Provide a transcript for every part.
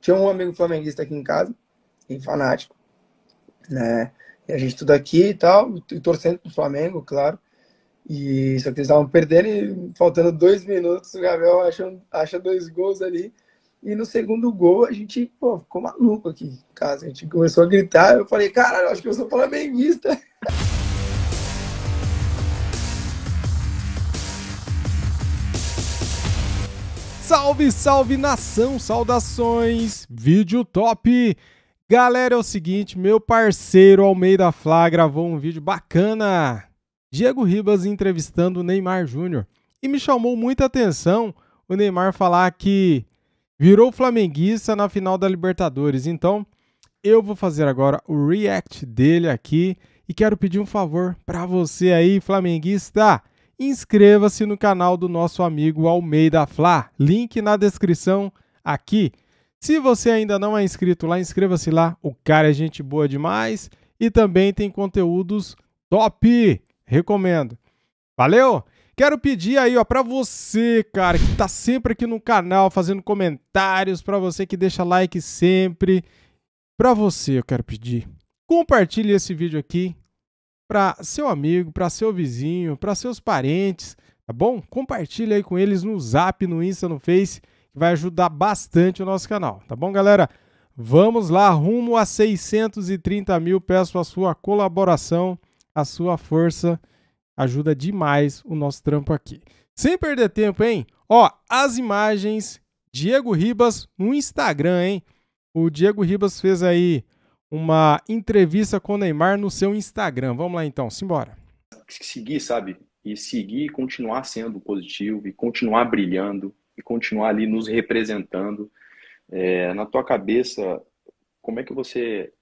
tinha um amigo flamenguista aqui em casa, em fanático, né? E a gente tudo aqui e tal, e torcendo pro Flamengo, claro. E só que eles estavam perdendo e faltando dois minutos, o Gabriel acha, acha dois gols ali. E no segundo gol a gente pô, ficou maluco aqui em casa. A gente começou a gritar. Eu falei, cara, acho que eu sou flamenguista. Salve, salve nação, saudações, vídeo top. Galera, é o seguinte, meu parceiro Almeida Flá gravou um vídeo bacana. Diego Ribas entrevistando o Neymar Júnior. E me chamou muita atenção o Neymar falar que virou flamenguista na final da Libertadores. Então, eu vou fazer agora o react dele aqui e quero pedir um favor para você aí, flamenguista inscreva-se no canal do nosso amigo Almeida Fla. Link na descrição aqui. Se você ainda não é inscrito lá, inscreva-se lá. O cara é gente boa demais e também tem conteúdos top. Recomendo. Valeu? Quero pedir aí, ó, para você, cara, que tá sempre aqui no canal fazendo comentários, para você que deixa like sempre. Para você, eu quero pedir, compartilhe esse vídeo aqui para seu amigo, para seu vizinho, para seus parentes, tá bom? Compartilhe aí com eles no Zap, no Insta, no Face, que vai ajudar bastante o nosso canal, tá bom, galera? Vamos lá, rumo a 630 mil. Peço a sua colaboração, a sua força, ajuda demais o nosso trampo aqui. Sem perder tempo, hein? Ó, as imagens Diego Ribas no Instagram, hein? O Diego Ribas fez aí uma entrevista com o Neymar no seu Instagram. Vamos lá então, simbora. Seguir, sabe? E seguir continuar sendo positivo, e continuar brilhando, e continuar ali nos representando. É, na tua cabeça, como é que você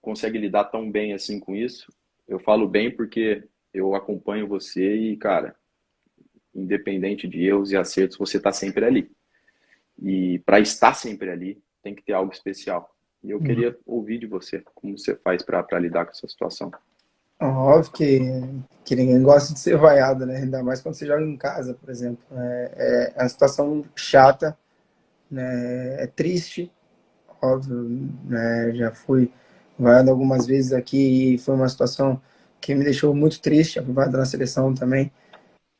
consegue lidar tão bem assim com isso? Eu falo bem porque eu acompanho você e, cara, independente de erros e acertos, você está sempre ali. E para estar sempre ali, tem que ter algo especial. E eu uhum. queria ouvir de você como você faz para lidar com essa situação. Óbvio que, que ninguém gosta de ser vaiado, né? Ainda mais quando você joga em casa, por exemplo. É, é uma situação chata, né? é triste, óbvio. Né? Já fui vaiado algumas vezes aqui e foi uma situação que me deixou muito triste. Vaiado na seleção também,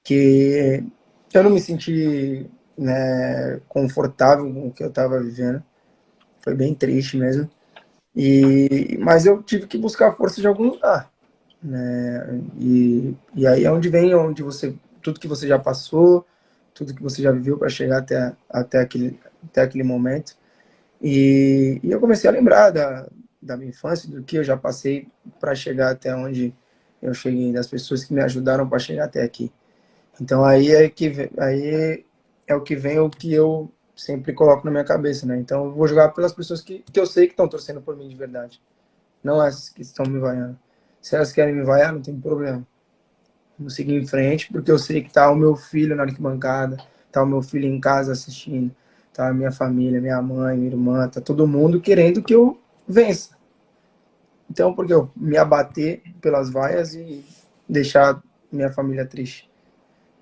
que eu não me senti né, confortável com o que eu estava vivendo. Foi bem triste mesmo. E, mas eu tive que buscar força de algum lugar. Né? E, e aí é onde vem onde você tudo que você já passou, tudo que você já viveu para chegar até, até, aquele, até aquele momento. E, e eu comecei a lembrar da, da minha infância, do que eu já passei para chegar até onde eu cheguei, das pessoas que me ajudaram para chegar até aqui. Então aí é que aí é o que vem o que eu sempre coloco na minha cabeça, né? Então eu vou jogar pelas pessoas que, que eu sei que estão torcendo por mim de verdade. Não essas que estão me vaiando. Se elas querem me vaiar, não tem problema. Vou seguir em frente, porque eu sei que tá o meu filho na arquibancada, tá o meu filho em casa assistindo, tá a minha família, minha mãe, minha irmã, tá todo mundo querendo que eu vença. Então, porque eu me abater pelas vaias e deixar minha família triste.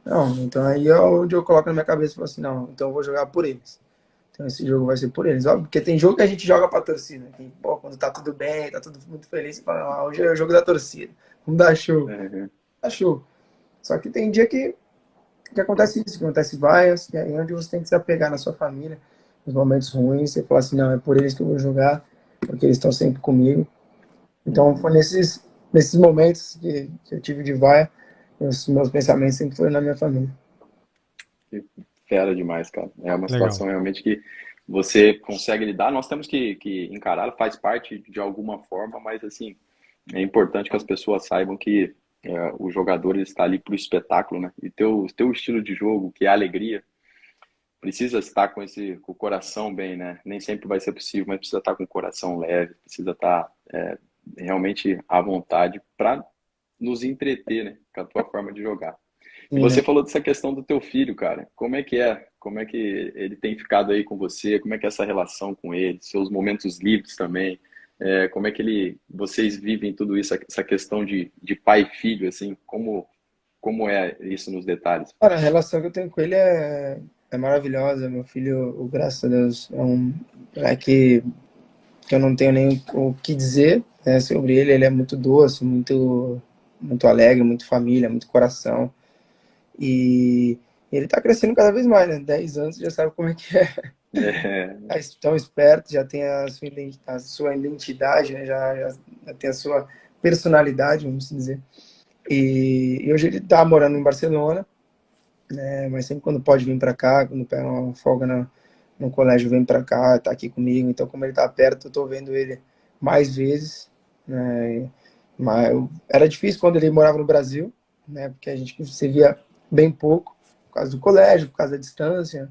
Não, então aí é onde eu coloco na minha cabeça e falo assim, não, então eu vou jogar por eles. Então esse jogo vai ser por eles. Óbvio, porque tem jogo que a gente joga pra torcida. Que, pô, quando tá tudo bem, tá tudo muito feliz, fala, ah, hoje é o jogo da torcida. Vamos dar show. Uhum. Dá show. Só que tem dia que, que acontece isso, que acontece vaias, e aí é onde você tem que se apegar na sua família, nos momentos ruins, você fala assim, não, é por eles que eu vou jogar, porque eles estão sempre comigo. Então foi nesses, nesses momentos que, que eu tive de vaia os meus pensamentos sempre foram na minha família. Fera demais, cara. É uma situação Legal. realmente que você consegue lidar. Nós temos que, que encarar, faz parte de alguma forma, mas assim, é importante que as pessoas saibam que é, o jogador está ali para o espetáculo, né? E teu, teu estilo de jogo, que é alegria, precisa estar com esse com o coração bem, né? Nem sempre vai ser possível, mas precisa estar com o coração leve, precisa estar é, realmente à vontade para nos entreter, né? Com a tua forma de jogar. E você falou dessa questão do teu filho, cara. Como é que é? Como é que ele tem ficado aí com você? Como é que é essa relação com ele? Seus momentos livres também? É, como é que ele, vocês vivem tudo isso, essa questão de, de pai e filho, assim? Como, como é isso nos detalhes? Cara, a relação que eu tenho com ele é, é maravilhosa. Meu filho, o, graças a Deus, é um moleque que eu não tenho nem o que dizer né, sobre ele. Ele é muito doce, muito, muito alegre, muito família, muito coração. E ele está crescendo cada vez mais, né? 10 anos já sabe como é que é. é. Tá tão esperto, já tem a sua, a sua identidade, né? já, já, já, tem a sua personalidade, vamos dizer. E, e hoje ele está morando em Barcelona, né? mas sempre quando pode vir para cá, quando pega uma folga na, no colégio, vem para cá, está aqui comigo. Então, como ele está perto, eu estou vendo ele mais vezes. Né? Mas era difícil quando ele morava no Brasil, né? porque a gente se via bem pouco, por causa do colégio, por causa da distância.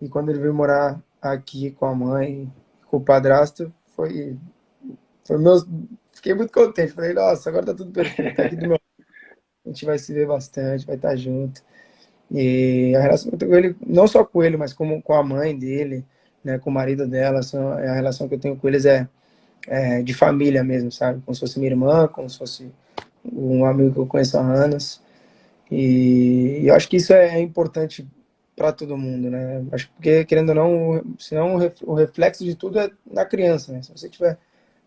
E quando ele veio morar aqui com a mãe, com o padrasto, foi, foi meu, fiquei muito contente. Falei, nossa, agora tá tudo perfeito, tá aqui do meu a gente vai se ver bastante, vai estar junto. E a relação eu com ele, não só com ele, mas como com a mãe dele, né, com o marido dela, a relação que eu tenho com eles é, é de família mesmo, sabe? Como se fosse minha irmã, como se fosse um amigo que eu conheço há anos. E, eu acho que isso é importante para todo mundo, né? Acho que, querendo ou não, senão o reflexo de tudo é na criança, né? Se você tiver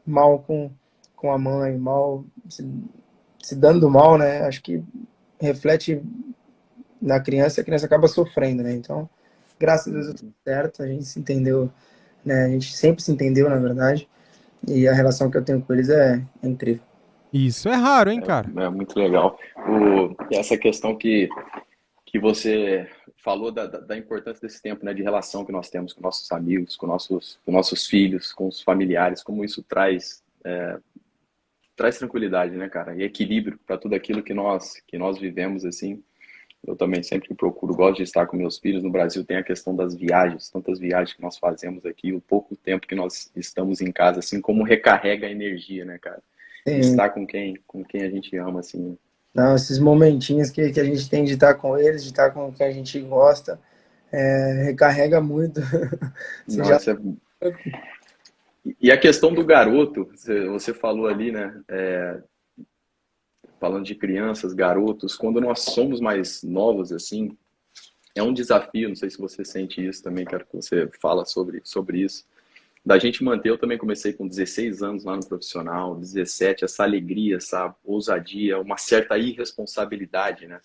mal com, com a mãe, mal se, se dando mal, né? Acho que reflete na criança, a criança acaba sofrendo, né? Então, graças a Deus deu tudo certo, a gente se entendeu, né? A gente sempre se entendeu, na verdade, e a relação que eu tenho com eles é, é incrível. Isso é raro, hein, cara? É, é muito legal. O, essa questão que, que você falou da, da, importância desse tempo, né, de relação que nós temos com nossos amigos, com nossos, com nossos filhos, com os familiares, como isso traz é, traz tranquilidade, né, cara, e equilíbrio para tudo aquilo que nós que nós vivemos assim. Eu também sempre procuro, gosto de estar com meus filhos. No Brasil tem a questão das viagens, tantas viagens que nós fazemos aqui, o pouco tempo que nós estamos em casa, assim, como recarrega a energia, né, cara? Sim. Estar com quem, com quem a gente ama, assim. Não, esses momentinhos que, que a gente tem de estar com eles, de estar com quem a gente gosta, é, recarrega muito. Nossa, já... é... E a questão do garoto, você falou ali, né? É, falando de crianças, garotos, quando nós somos mais novos, assim, é um desafio, não sei se você sente isso também, quero que você fala sobre, sobre isso, da gente manter, eu também comecei com 16 anos lá no profissional, 17, essa alegria, essa ousadia, uma certa irresponsabilidade, né?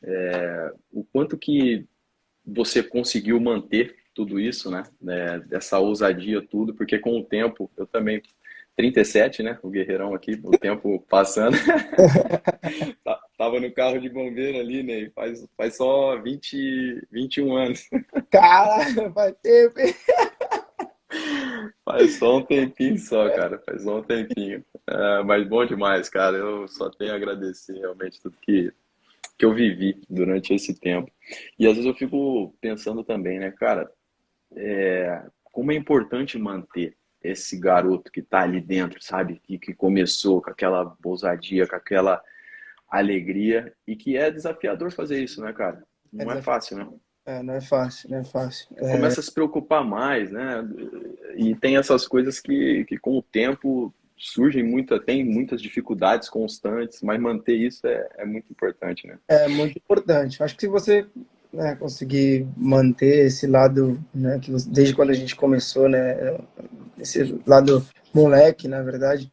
É, o quanto que você conseguiu manter tudo isso, né? É, dessa ousadia, tudo, porque com o tempo eu também 37, né? O guerreirão aqui, o tempo passando. Tá, tava no carro de bombeiro ali, né? Faz, faz só 20, 21 anos. Cara, faz tempo. Faz só um tempinho só, cara. Faz só um tempinho. É, mas bom demais, cara. Eu só tenho a agradecer realmente tudo que, que eu vivi durante esse tempo. E às vezes eu fico pensando também, né, cara? É, como é importante manter esse garoto que está ali dentro, sabe? Que, que começou com aquela ousadia, com aquela alegria e que é desafiador fazer isso, né, cara? Não é, é fácil, né? É, não é fácil, não é fácil. É... Começa a se preocupar mais, né? E tem essas coisas que, que com o tempo surgem muita, tem muitas dificuldades constantes, mas manter isso é, é muito importante, né? É muito importante. Acho que se você né, conseguir manter esse lado, né, que desde quando a gente começou, né, esse lado moleque, na verdade,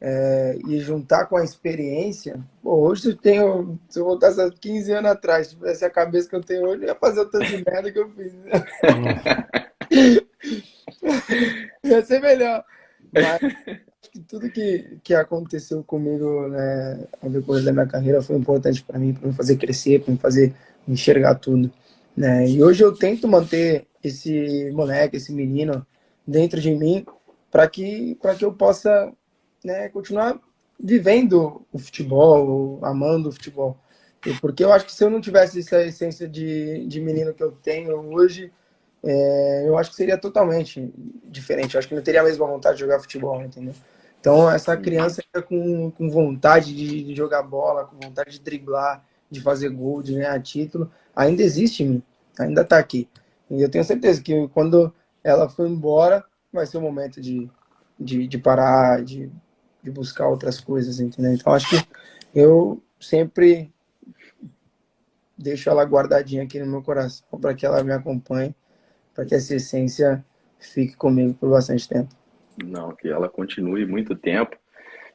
é, e juntar com a experiência, pô, hoje eu tenho, se eu voltasse há 15 anos atrás, tivesse a cabeça que eu tenho hoje, eu ia fazer o tanto de merda que eu fiz. ia ser melhor. Mas que tudo que, que aconteceu comigo né, ao decorrer da minha carreira foi importante para mim, para me fazer crescer, para me fazer enxergar tudo. Né? E hoje eu tento manter esse moleque, esse menino dentro de mim para que, que eu possa né, continuar vivendo o futebol, amando o futebol. Porque eu acho que se eu não tivesse essa essência de, de menino que eu tenho hoje, é, eu acho que seria totalmente diferente. Eu acho que não teria a mesma vontade de jogar futebol, entendeu? Então, essa criança com, com vontade de, de jogar bola, com vontade de driblar, de fazer gol, de ganhar título, ainda existe em mim, ainda está aqui. E eu tenho certeza que quando ela for embora, vai ser o momento de, de, de parar, de, de buscar outras coisas, entendeu? Então acho que eu sempre deixo ela guardadinha aqui no meu coração para que ela me acompanhe, para que essa essência fique comigo por bastante tempo. Não, que ela continue muito tempo.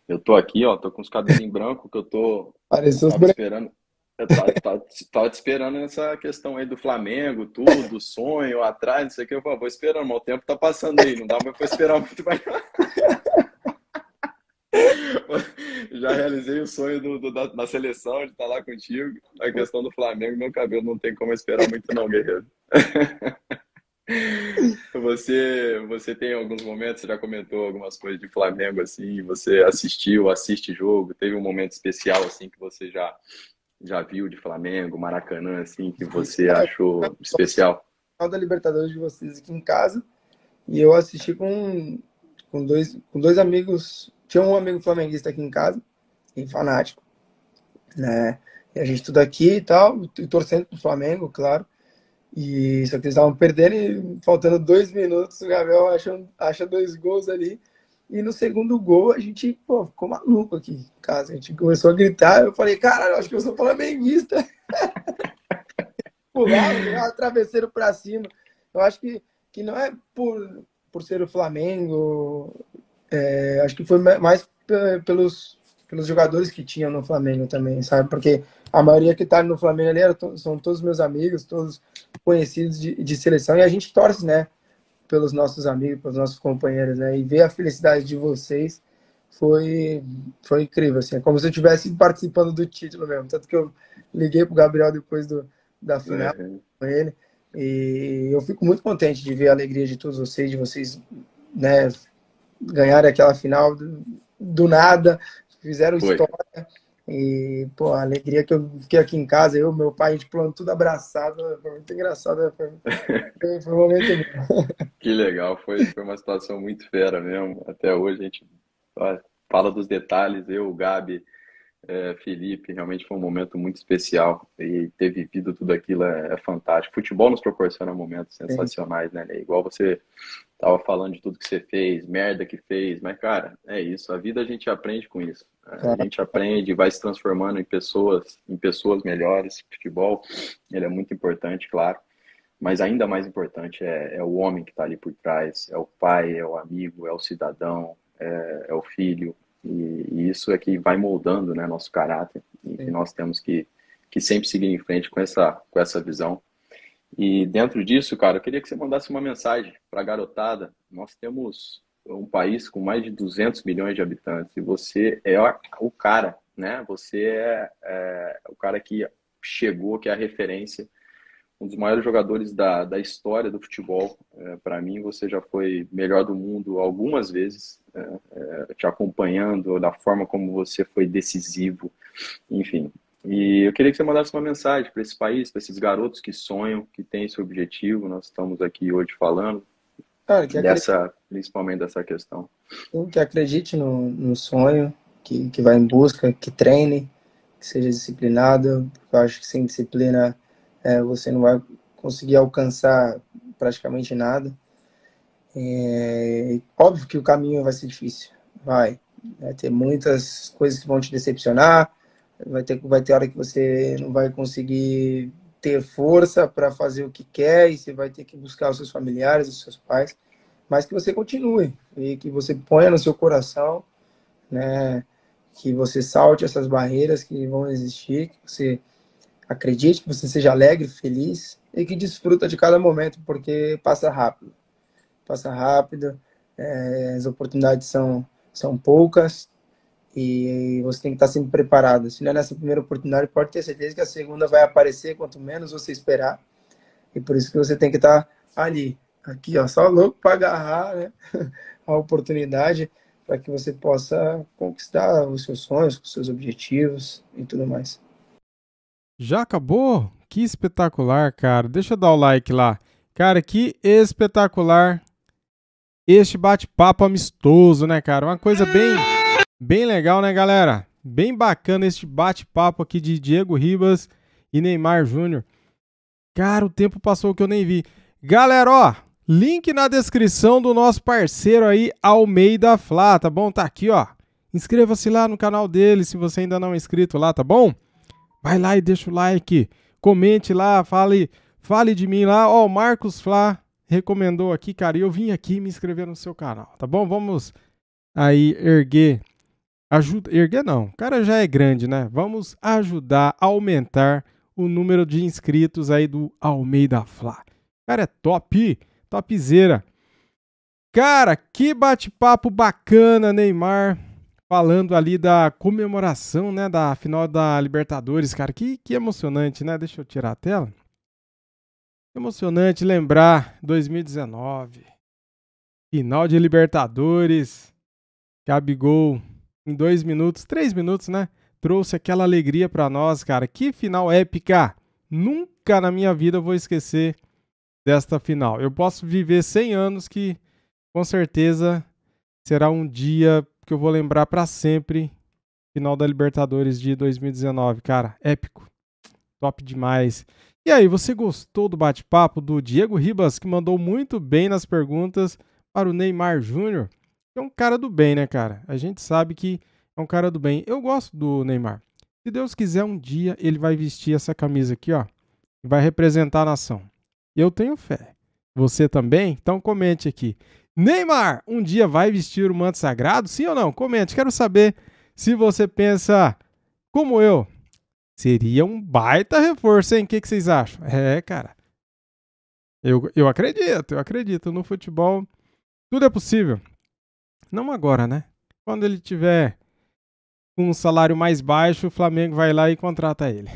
Eu tô aqui, ó, tô com os cabelos em branco que eu tô Pareceu esperando. Eu tava, tava, tava, te esperando nessa questão aí do Flamengo, tudo, sonho atrás, não sei o que. Eu falei, vou esperando, mas o tempo tá passando aí, não dá mais pra esperar muito mais. Já realizei o sonho do, do da, da, seleção de estar lá contigo. A questão do Flamengo, meu cabelo não tem como esperar muito, não, guerreiro. Você, você tem alguns momentos, você já comentou algumas coisas de Flamengo assim, você assistiu, assiste jogo, teve um momento especial assim que você já já viu de Flamengo, Maracanã assim que você achou especial? Final da Libertadores de vocês aqui em casa e eu assisti com, com dois com dois amigos, tinha um amigo flamenguista aqui em casa, em fanático, né? E a gente tudo aqui e tal, e torcendo pro Flamengo, claro. E só que eles estavam perdendo e faltando dois minutos, o Gabriel acha, acha dois gols ali. E no segundo gol a gente pô, ficou maluco aqui em casa. A gente começou a gritar. Eu falei, cara, acho que eu sou flamenguista. Pular, jogar travesseiro para cima. Eu acho que, que não é por, por ser o Flamengo. É, acho que foi mais pelos, pelos jogadores que tinham no Flamengo também, sabe? Porque a maioria que está no Flamengo ali são todos meus amigos, todos conhecidos de, de, seleção, e a gente torce, né, pelos nossos amigos, pelos nossos companheiros, né, e ver a felicidade de vocês foi, foi incrível, assim, é como se eu estivesse participando do título mesmo, tanto que eu liguei pro Gabriel depois do, da final uhum. com ele, e eu fico muito contente de ver a alegria de todos vocês, de vocês, né, ganharem aquela final do, do nada, fizeram foi. história, e, pô, a alegria que eu fiquei aqui em casa, eu, meu pai, a gente plano tudo abraçado, foi muito engraçado, foi, foi um momento Que legal, foi, foi uma situação muito fera mesmo. Até hoje a gente fala dos detalhes, eu, o Gabi, é, Felipe, realmente foi um momento muito especial e ter vivido tudo aquilo é, é fantástico. Futebol nos proporciona momentos sensacionais, né? Igual você tava falando de tudo que você fez, merda que fez, mas cara, é isso. A vida a gente aprende com isso. A gente aprende, vai se transformando em pessoas, em pessoas melhores. Futebol, ele é muito importante, claro. Mas ainda mais importante é, é o homem que está ali por trás, é o pai, é o amigo, é o cidadão, é, é o filho, e, e, isso é que vai moldando né, nosso caráter e nós temos que, que sempre seguir em frente com essa, com essa visão. E dentro disso, cara, eu queria que você mandasse uma mensagem para a garotada. Nós temos um país com mais de 200 milhões de habitantes e você é o cara, né? Você é, é o cara que chegou, que é a referência um dos maiores jogadores da, da história do futebol. É, Para mim, você já foi melhor do mundo algumas vezes, é, é, te acompanhando, da forma como você foi decisivo, enfim. E eu queria que você mandasse uma mensagem para esse país, para esses garotos que sonham, que têm esse objetivo. Nós estamos aqui hoje falando Cara, dessa, acredite... principalmente dessa questão. Que acredite no, no sonho, que, que vá em busca, que treine, que seja disciplinado. Eu acho que sem disciplina é, você não vai conseguir alcançar praticamente nada. É, óbvio que o caminho vai ser difícil, vai. Vai ter muitas coisas que vão te decepcionar, vai ter, vai ter hora que você não vai conseguir ter força para fazer o que quer e você vai ter que buscar os seus familiares, os seus pais, mas que você continue e que você ponha no seu coração, né, que você salte essas barreiras que vão existir, que você Acredite que você seja alegre, feliz e que desfruta de cada momento, porque passa rápido. Passa rápido, é, as oportunidades são, são poucas e você tem que estar sempre preparado. Se não é nessa primeira oportunidade, pode ter certeza que a segunda vai aparecer quanto menos você esperar. E por isso que você tem que estar ali, aqui, ó, só louco para agarrar né, a oportunidade para que você possa conquistar os seus sonhos, os seus objetivos e tudo mais. Já acabou? Que espetacular, cara. Deixa eu dar o like lá. Cara, que espetacular este bate-papo amistoso, né, cara? Uma coisa bem, bem legal, né, galera? Bem bacana este bate-papo aqui de Diego Ribas e Neymar Júnior. Cara, o tempo passou que eu nem vi. Galera, ó, link na descrição do nosso parceiro aí, Almeida Flá, tá bom? Tá aqui, ó. Inscreva-se lá no canal dele se você ainda não é inscrito lá, tá bom? Vai lá e deixa o like. Comente lá, fale, fale de mim lá. Ó, o Marcos Flá recomendou aqui, cara, e eu vim aqui me inscrever no seu canal, tá bom? Vamos aí erguer ajuda, erguer não, o cara já é grande, né? Vamos ajudar a aumentar o número de inscritos aí do Almeida Fla. Cara, é top, topzera. Cara, que bate-papo bacana, Neymar, falando ali da comemoração, né, da final da Libertadores, cara. Que, que emocionante, né? Deixa eu tirar a tela. Emocionante lembrar 2019. Final de Libertadores. Gabigol em dois minutos, três minutos, né? Trouxe aquela alegria para nós, cara. Que final épica! Nunca na minha vida vou esquecer desta final. Eu posso viver 100 anos que com certeza será um dia que eu vou lembrar para sempre. Final da Libertadores de 2019, cara, épico. Top demais. E aí, você gostou do bate-papo do Diego Ribas, que mandou muito bem nas perguntas para o Neymar Júnior? É um cara do bem, né, cara? A gente sabe que é um cara do bem. Eu gosto do Neymar. Se Deus quiser, um dia ele vai vestir essa camisa aqui, ó, e vai representar a nação. Eu tenho fé. Você também? Então comente aqui. Neymar, um dia vai vestir o manto sagrado? Sim ou não? Comente. Quero saber se você pensa como eu. Seria um baita reforço, hein? O que, que vocês acham? É, cara. Eu, eu acredito, eu acredito. No futebol, tudo é possível. Não agora, né? Quando ele tiver um salário mais baixo, o Flamengo vai lá e contrata ele.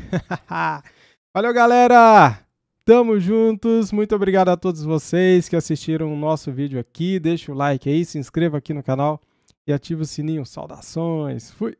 Valeu, galera! Tamo juntos. Muito obrigado a todos vocês que assistiram o nosso vídeo aqui. Deixa o like aí, se inscreva aqui no canal e ativa o sininho. Saudações. Fui!